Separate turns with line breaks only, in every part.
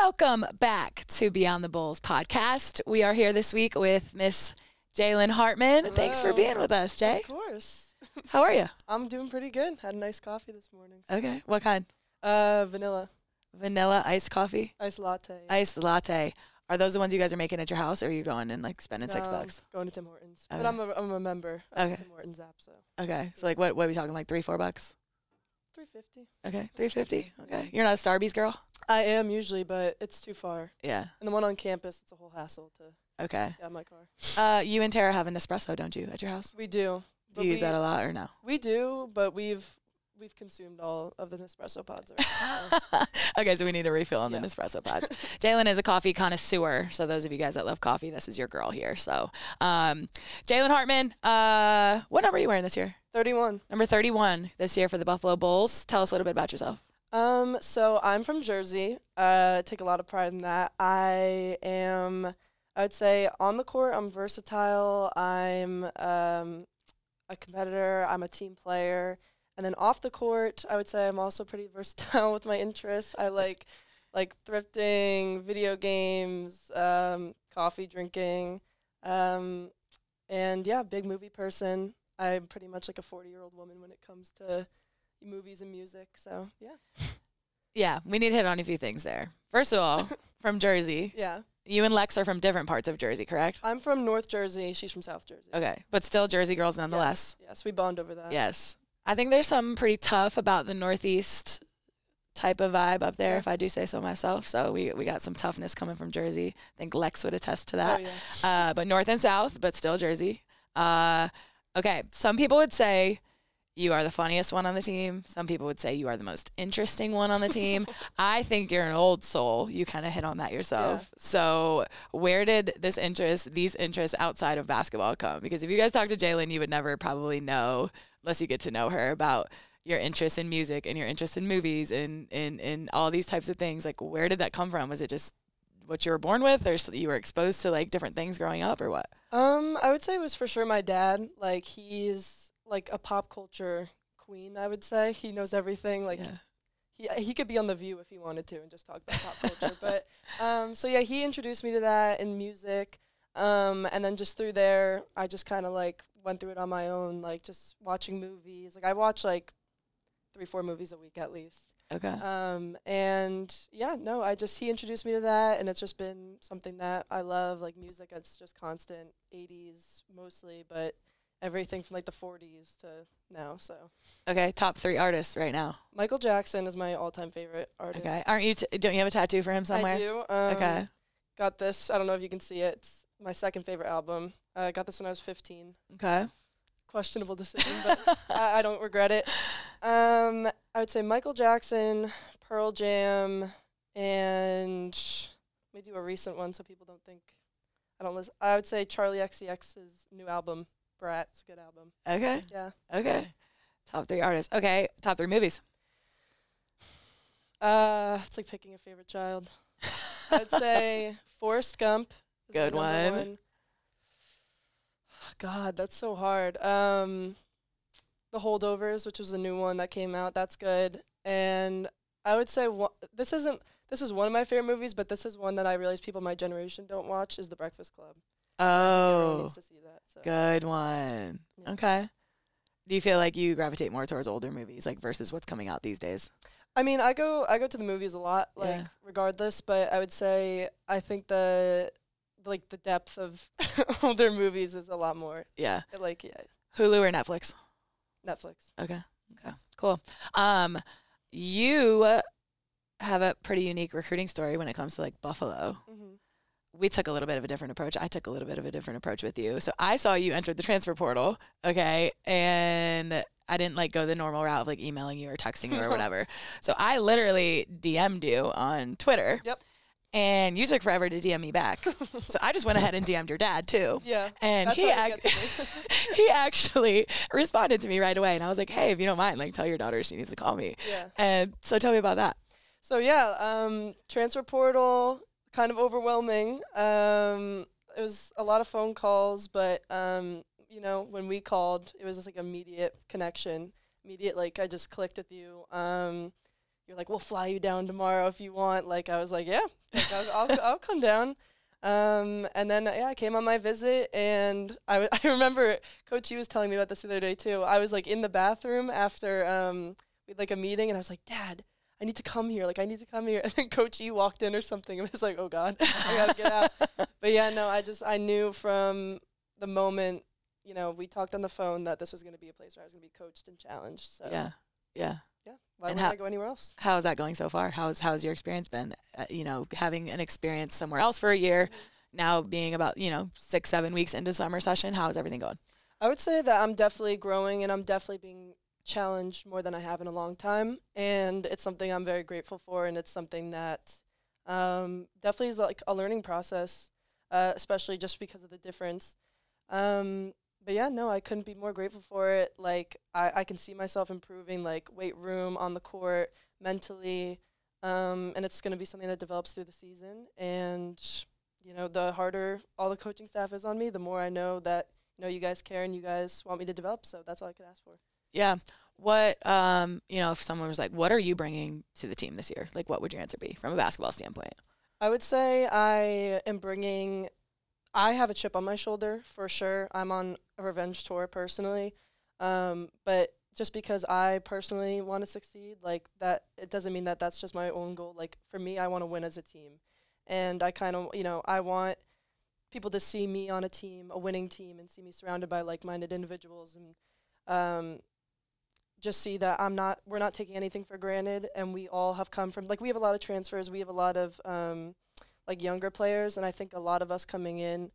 Welcome back to Beyond the Bulls podcast. We are here this week with Miss Jaylin Hartman. Thanks for being with us, Jay.
Of course.
How are you?
I'm doing pretty good. Had a nice coffee this morning. so-
Okay. What kind?
Uh, vanilla
Vanilla iced coffee,
iced latte.
iced latte. Are those the ones you guys are making at your house, or are you going and like spending six
No,
bucks?
Going to Tim Hortons,
Okay.
but I'm a I'm a member of
Okay.
Tim Hortons app, so
Okay. So like, what what are we talking? Like three, four bucks?
Three fifty.
Okay, three fifty. Okay. You're not a Starbucks girl.
I am usually, but it's too far.
Yeah.
And the one on campus, it's a whole hassle to
Okay.
get my car.
Uh, you and Tara have an espresso, don't you, at your house?
We do.
Do you use
we,
that a lot or no?
We do, but we've we've consumed all of the Nespresso pods. already, so.
okay, so we need a refill on
Yeah.
the Nespresso pods. Jaylin is a coffee connoisseur, so those of you guys that love coffee, this is your girl here. So, um, Jaylin Hartman, uh, what number are you wearing this year?
Thirty-one.
Number thirty-one this year for the Buffalo Bulls. Tell us a little bit about yourself.
Um, so I'm from Jersey. Uh, take a lot of pride in that. I am, I would say, on the court, I'm versatile. I'm um, a competitor. I'm a team player. And then off the court, I would say I'm also pretty versatile with my interests. I like, like thrifting, video games, um, coffee drinking, um, and yeah, big movie person. I'm pretty much like a 40 year old woman when it comes to movies and music. So yeah.
Yeah, we need to hit on a few things there. First of all, from Jersey,
Yeah.
you and Lex are from different parts of Jersey, correct?
I'm from North Jersey. She's from South Jersey.
Okay, but still Jersey girls nonetheless.
Yes, yes we bond over that.
Yes. I think there's something pretty tough about the Northeast type of vibe up there, if I do say so myself. So we, we got some toughness coming from Jersey. I think Lex would attest to
Oh,
that.
yeah.
Uh, but North and South, but still Jersey. Uh, okay, some people would say you are the funniest one on the team. Some people would say you are the most interesting one on the team. I think you're an old soul. You kind of hit on that yourself. So, where did this interest, these interests outside of basketball come? Because if you guys talk to Jaylin, you would never probably know, unless you get to know her, about your interest in music and your interest in movies and and, and all these types of things. Like, where did that come from? Was it just what you were born with, or you were exposed to like different things growing up, or what?
Um, I would say it was for sure my dad. Like he's like a pop culture queen. I would say he knows everything. Like
Yeah.
he he could be on the View if he wanted to and just talk about pop culture. But um, so yeah, he introduced me to that in music. Um, and then just through there, I just kind of like went through it on my own, like just watching movies. Like I watch like three, four movies a week at least.
Okay.
Um, and yeah, no, I just he introduced me to that, and it's just been something that I love. Like music, it's just constant '80s mostly, but everything from like the '40s to now. So
Okay. Top three artists right now.
Michael Jackson is my all-time favorite artist.
Okay. Aren't you? T- don't you have a tattoo for him somewhere?
I do. Um,
Okay.
Got this. I don't know if you can see it. It's my second favorite album. I got this when I was 15.
Okay.
Questionable decision, but I, I don't regret it. Um, I would say Michael Jackson, Pearl Jam, and let me do a recent one so people don't think I don't listen. I would say Charli XCX's new album, Brat. It's a good album.
okay.
Yeah.
Okay. Top three artists. Okay. Top three movies.
Uh, it's like picking a favorite child. I'd say Forrest Gump.
Good
number
one.
God, that's so hard. Um, The Holdovers, which was a new one that came out, that's good. And I would say one, this isn't. This is one of my favorite movies, but this is one that I realize people my generation don't watch. Is The Breakfast Club.
Oh,
needs to see that. So.
good one.
Yeah.
Okay. Do you feel like you gravitate more towards older movies, like versus what's coming out these days?
I mean, I go I go to the movies a lot, like
Yeah.
regardless. But I would say I think the like the depth of older movies is a lot more.
Yeah.
Like yeah,
Hulu or Netflix?
Netflix.
Okay. Okay. Cool. Um, you have a pretty unique recruiting story when it comes to like Buffalo.
Mm-hmm.
We took a little bit of a different approach. I took a little bit of a different approach with you. So I saw you enter the transfer portal, okay, and I didn't like go the normal route of like emailing you or texting you or whatever. So I literally DM'd you on Twitter.
Yep.
And you took forever to DM me back. so I just went ahead and DM'd your dad too.
Yeah.
And he ac- he actually responded to me right away, and I was like, "Hey, if you don't mind, like, tell your daughter she needs to call me."
Yeah.
And so, tell me about that.
So yeah, um, transfer portal kind of overwhelming. Um, it was a lot of phone calls, but um, you know, when we called, it was just like immediate connection, immediate like I just clicked with you. Um, you're like, we'll fly you down tomorrow if you want. Like I was like, yeah, like, I'll, I'll, I'll come down. Um, and then yeah, I came on my visit, and I, w- I remember Coach E was telling me about this the other day too. I was like in the bathroom after um, we had like a meeting, and I was like, Dad, I need to come here. Like I need to come here. And then Coach E walked in or something, and was like, Oh God, I gotta get out. but yeah, no, I just I knew from the moment you know we talked on the phone that this was going to be a place where I was going to be coached and challenged. So
Yeah. Yeah.
yeah, why
And
would
how-
I go anywhere else?
How's that going so far? How's how's your experience been? Uh, you know, having an experience somewhere else for a year, now being about you know six seven weeks into summer session. How's everything going?
I would say that I'm definitely growing and I'm definitely being challenged more than I have in a long time. And it's something I'm very grateful for. And it's something that um, definitely is like a learning process, uh, especially just because of the difference. Um, but yeah, no, I couldn't be more grateful for it. Like, I, I can see myself improving, like, weight room, on the court, mentally. Um, and it's going to be something that develops through the season. And, you know, the harder all the coaching staff is on me, the more I know that you know you guys care and you guys want me to develop so that's all i could ask for
Yeah. What um you know if someone was like, what are you bringing to the team this year? Like, what would your answer be from a basketball standpoint?
i would say i am bringing i have a chip on my shoulder for sure i'm on a revenge tour personally um, but just because i personally want to succeed like that it doesn't mean that that's just my own goal like for me i want to win as a team and i kind of you know i want people to see me on a team a winning team and see me surrounded by like-minded individuals and um, just see that I'm not we're not taking anything for granted and we all have come from like we have a lot of transfers we have a lot of um, like younger players and I think a lot of us coming in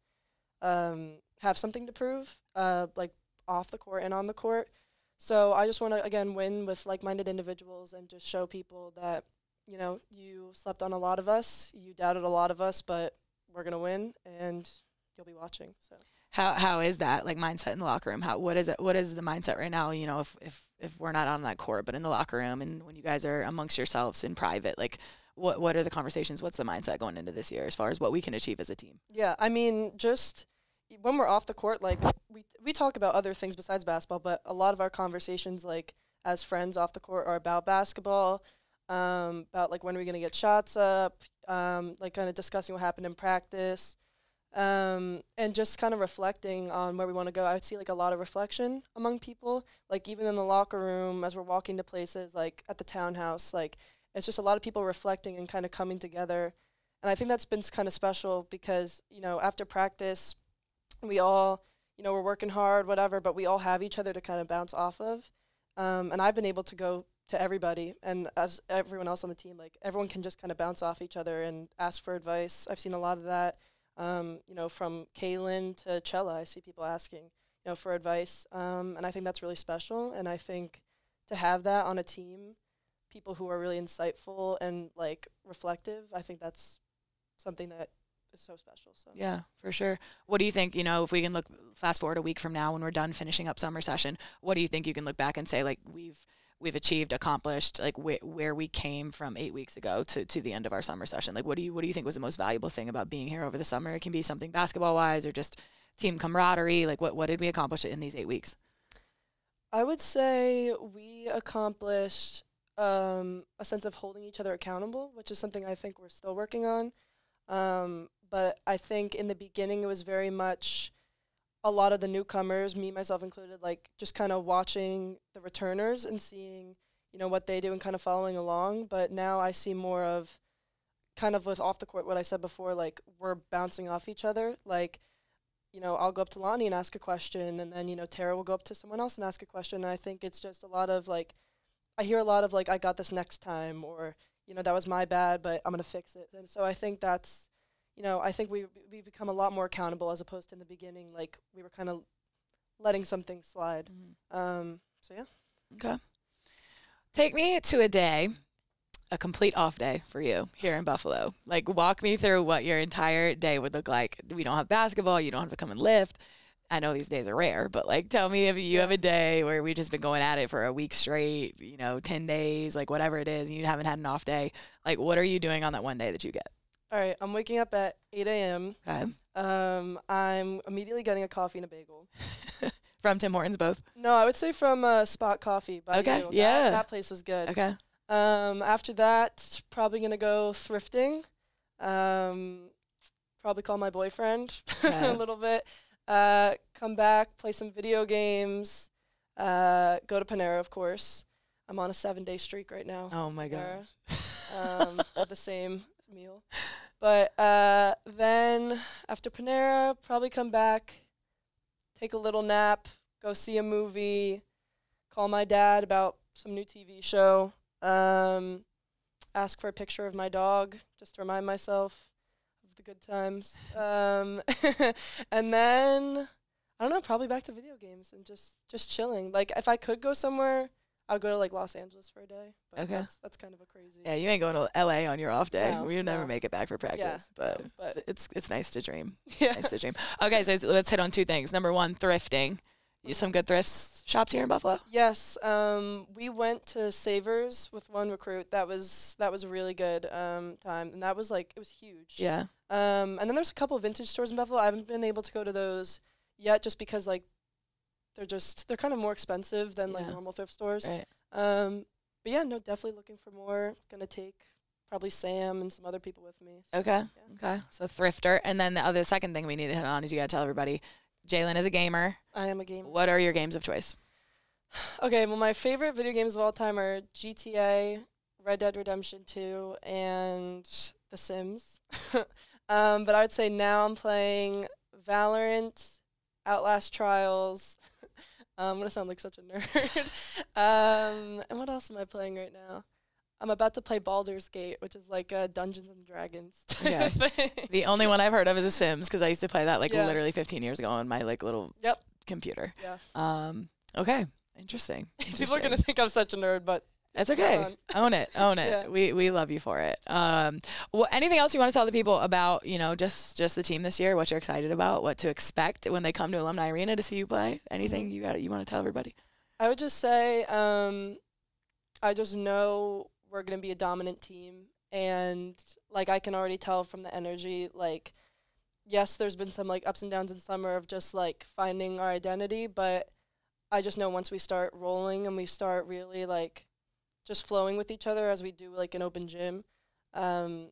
um, have something to prove uh, like off the court and on the court. So I just want to again win with like-minded individuals and just show people that you know you slept on a lot of us you doubted a lot of us but we're gonna win and you'll be watching so
How how is that like mindset in the locker room? How what is it? What is the mindset right now? You know, if if if we're not on that court, but in the locker room, and when you guys are amongst yourselves in private, like what what are the conversations? What's the mindset going into this year as far as what we can achieve as a team?
Yeah, I mean, just when we're off the court, like we we talk about other things besides basketball, but a lot of our conversations, like as friends off the court, are about basketball, um, about like when are we gonna get shots up, um, like kind of discussing what happened in practice, um, and just kind of reflecting on where we want to go. I see like a lot of reflection among people, like even in the locker room as we're walking to places, like at the townhouse, like it's just a lot of people reflecting and kind of coming together. And I think that's been kind of special because, you know, after practice, we all, you know, we're working hard, whatever, but we all have each other to kind of bounce off of. Um, and I've been able to go to everybody and as everyone else on the team, like everyone can just kind of bounce off each other and ask for advice. I've seen a lot of that, um, you know, from Kaylin to Chella. I see people asking, you know, for advice. Um, and I think that's really special. And I think to have that on a team, people who are really insightful and like reflective, I think that's something that is so special. So
Yeah, for sure. What do you think? You know, if we can look fast forward a week from now when we're done finishing up summer session, what do you think you can look back and say like we've we've achieved, accomplished, like wh- where we came from eight weeks ago to, to the end of our summer session? Like, what do you what do you think was the most valuable thing about being here over the summer? It can be something basketball wise or just team camaraderie. Like, what what did we accomplish in these eight weeks?
I would say we accomplished um, a sense of holding each other accountable, which is something I think we're still working on. Um, but I think in the beginning it was very much a lot of the newcomers, me myself included, like just kind of watching the returners and seeing, you know, what they do and kind of following along. But now I see more of kind of with off the court what I said before, like we're bouncing off each other. Like, you know, I'll go up to Lonnie and ask a question and then, you know, Tara will go up to someone else and ask a question. And I think it's just a lot of like I hear a lot of like I got this next time or, you know, that was my bad, but I'm gonna fix it. And so I think that's you know, I think we we become a lot more accountable as opposed to in the beginning, like we were kind of letting something slide. Um, so yeah,
Okay. Take me to a day, a complete off day for you here in Buffalo. Like, walk me through what your entire day would look like. We don't have basketball. You don't have to come and lift. I know these days are rare, but like, tell me if you have a day where we've just been going at it for a week straight, you know, 10 days, like whatever it is, and you haven't had an off day. Like, what are you doing on that one day that you get?
All right. I'm waking up at 8 a.m.
Okay.
Um, I'm immediately getting a coffee and a bagel.
From Tim Hortons, both.
No, I would say from uh, Spot Coffee. By
Okay,
you. That-
yeah.
that, place is good.
Okay.
Um, after that, probably gonna go thrifting. Um, probably call my boyfriend
Okay.
a little bit. Uh, come back, play some video games. Uh, go to Panera, of course. I'm on a seven day streak right now.
Oh my
Panera,
gosh.
um, the same meal. But uh, then after Panera, probably come back, take a little nap, go see a movie, call my dad about some new TV show, um, ask for a picture of my dog just to remind myself of the good times. Um, and then I don't know, probably back to video games and just just chilling. Like if I could go somewhere, I would go to like Los Angeles for a day. But
Okay.
that's that's kind of a crazy.
Yeah, you ain't going to LA on your off day.
No,
We'd never make it back for practice, but,
no, but-
it's, it's nice to dream.
yeah.
Nice to dream. Okay, so let's hit on two things. Number one, thrifting. You some good thrift shops here in Buffalo.
Yes, um, we went to Savers with one recruit. That was that was a really good um, time, and that was like it was huge.
Yeah.
Um, and then there's a couple of vintage stores in Buffalo. I haven't been able to go to those yet, just because like they're just they're kind of more expensive than like normal thrift stores.
Right.
Um, but yeah, no, definitely looking for more. Gonna take probably Sam and some other people with me. so,
Okay.
yeah.
Okay. So thrifter, and then the other second thing we need to hit on is you got to tell everybody. Jaylin is a gamer.
I am a gamer.
What are your games of choice?
Okay, well, my favorite video games of all time are GTA, Red Dead Redemption 2, and The Sims. um, but I would say now I'm playing Valorant, Outlast Trials. I'm going to sound like such a nerd. um, and what else am I playing right now? I'm about to play Baldur's Gate, which is like a Dungeons and Dragons type
Yeah. The only one I've heard of is The Sims because I used to play that like
Yeah.
literally 15 years ago on my like little
Yep.
computer.
Yeah.
Um. Okay. Interesting.
People are going to think I'm such a nerd, but
That's okay. own it. Own it.
Yeah.
We we love you for it. Um. Well, anything else you want to tell the people about? You know, just just the team this year. What you're excited about? What to expect when they come to Alumni Arena to see you play? Anything you got? You want to tell everybody?
I would just say, um, I just know we're gonna be a dominant team, and like I can already tell from the energy. Like, yes, there's been some like ups and downs in summer of just like finding our identity, but I just know once we start rolling and we start really like just flowing with each other as we do like an open gym, um,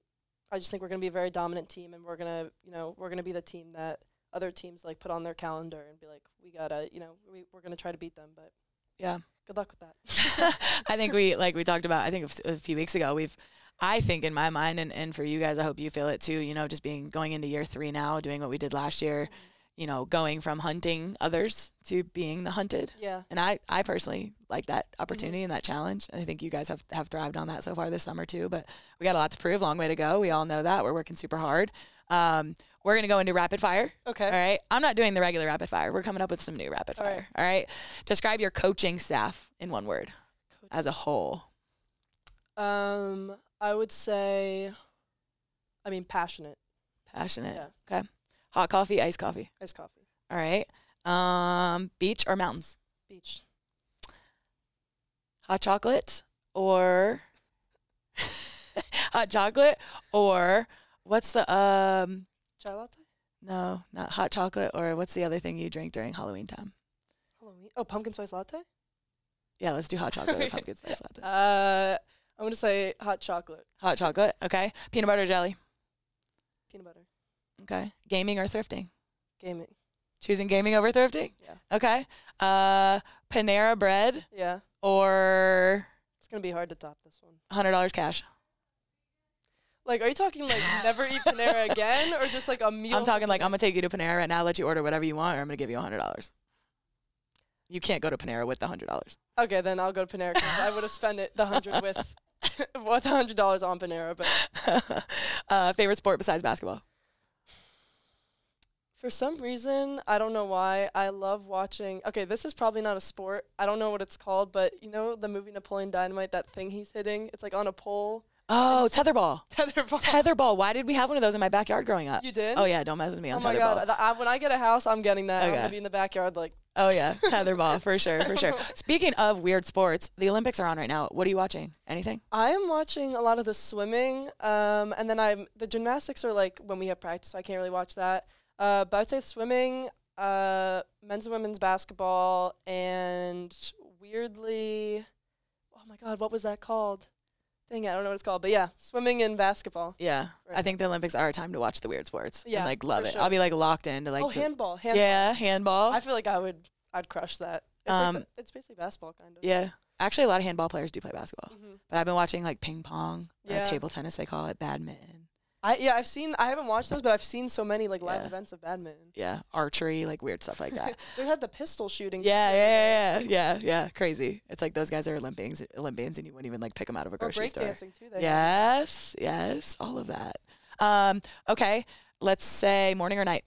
I just think we're gonna be a very dominant team, and we're gonna, you know, we're gonna be the team that other teams like put on their calendar and be like, we gotta, you know, we, we're gonna try to beat them, but
Yeah.
good luck with that.
I think we like we talked about. I think a few weeks ago we've. I think in my mind and, and for you guys, I hope you feel it too. You know, just being going into year three now, doing what we did last year. You know, going from hunting others to being the hunted.
Yeah.
And I, I personally like that opportunity and that challenge. And I think you guys have, have thrived on that so far this summer too. But we got a lot to prove, long way to go. We all know that. We're working super hard. Um, we're going to go into rapid fire.
Okay.
All right. I'm not doing the regular rapid fire. We're coming up with some new rapid
All
fire.
right.
All right. Describe your coaching staff in one word as a whole.
Um, I would say, I mean, passionate.
Passionate.
Yeah.
Okay. Hot coffee, iced coffee.
Iced coffee.
All right. Um, beach or mountains?
Beach.
Hot chocolate or hot chocolate or what's the um
Chai latte.
no, not hot chocolate or what's the other thing you drink during Halloween time?
Halloween. Oh, pumpkin spice latte.
Yeah, let's do hot chocolate or pumpkin spice latte.
Uh, I'm gonna say hot chocolate.
Hot chocolate, okay. Peanut butter or jelly.
Peanut butter.
Okay. Gaming or thrifting?
Gaming.
Choosing gaming over thrifting?
Yeah.
Okay. Uh Panera bread
Yeah.
or
It's gonna be hard to top this one.
hundred dollars cash.
Like, are you talking like never eat Panera again, or just like a meal?
I'm talking like I'm gonna take you to Panera right now, let you order whatever you want, or I'm gonna give you a hundred dollars. You can't go to Panera with the hundred dollars.
Okay, then I'll go to Panera. 'cause I would have spent it the hundred with, with the hundred dollars on Panera. But
uh, favorite sport besides basketball?
For some reason, I don't know why, I love watching. Okay, this is probably not a sport. I don't know what it's called, but you know the movie Napoleon Dynamite. That thing he's hitting. It's like on a pole.
Oh, tetherball.
Tetherball.
Tetherball. Why did we have one of those in my backyard growing up?
You did?
Oh yeah, don't mess with me
Oh
on
my
tetherball.
god! th- I, when I get a house, I'm getting that. I'm
Okay.
gonna be in the backyard like.
Oh yeah, tetherball for sure, for sure. Speaking of weird sports, the Olympics are on right now. What are you watching? Anything?
I am watching a lot of the swimming, um, and then I'm the gymnastics are like when we have practice, so I can't really watch that. Uh, but I'd say swimming, uh, men's and women's basketball, and weirdly, oh my god, what was that called? Dang, it, I don't know what it's called, but yeah, swimming and basketball.
Yeah, I think the Olympics are a time to watch the weird sports.
Yeah,
and, like love it.
sure.
I'll be like locked into like
oh, handball, handball.
yeah handball.
I feel like I would, I'd crush that. It's,
Um,
like, it's basically basketball kind of.
yeah, actually, a lot of handball players do play basketball,
hmm
but I've been watching like ping pong, or
Yeah.
table tennis they call it, badminton.
I yeah, I've seen. I haven't watched those, but I've seen so many like live
Yeah.
events of badminton.
Yeah, archery, like weird stuff like that.
they had the pistol shooting.
yeah,
too,
yeah, yeah, yeah, yeah, crazy. It's like those guys are Olympians, Olympians, and you wouldn't even like pick them out of a
Or
grocery store.
breakdancing too. They had.
Yes, yes, all of that. Um, okay, let's say morning or night.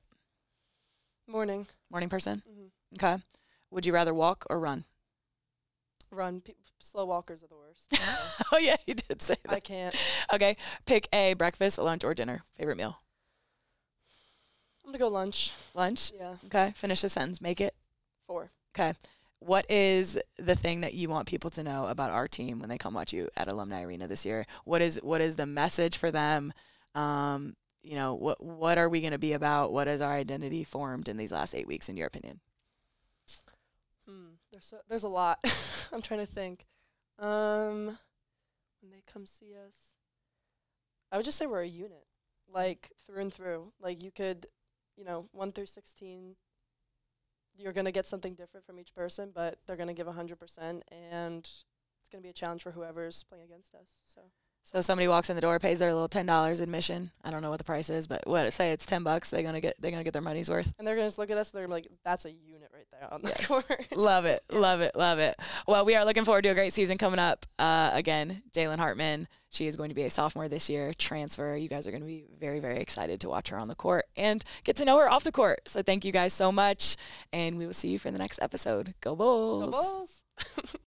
Morning.
Morning person.
hmm
Okay. Would you rather walk or run?
Run. Pe- slow walkers are the worst.
oh yeah, you did say that.
I can't.
Okay. Pick a breakfast, lunch, or dinner. Favorite meal.
I'm gonna go lunch.
Lunch.
Yeah,
Okay. Finish the sentence. Make it.
four.
Okay. What is the thing that you want people to know about our team when they come watch you at Alumni Arena this year? What is what is the message for them? Um, you know, what what are we going to be about? What is our identity formed in these last eight weeks, in your opinion?
There's so, there's a lot. I'm trying to think. Um, when they come see us, I would just say we're a unit, like through and through. Like you could, you know, one through sixteen. You're gonna get something different from each person, but they're gonna give hundred percent, and it's gonna be a challenge for whoever's playing against us. So
So somebody walks in the door, pays their little ten dollars admission. I don't know what the price is, but what say it's ten bucks. They're gonna get they're gonna get their money's worth.
and they're gonna just look at us. and They're like, "That's a unit right there on the
Yes.
court."
love it, love it, love it. Well, we are looking forward to a great season coming up. Uh, again, Jaylin Hartman. She is going to be a sophomore this year, transfer. You guys are going to be very, very excited to watch her on the court and get to know her off the court. So thank you guys so much, and we will see you for the next episode. Go Bulls!
Go Bulls!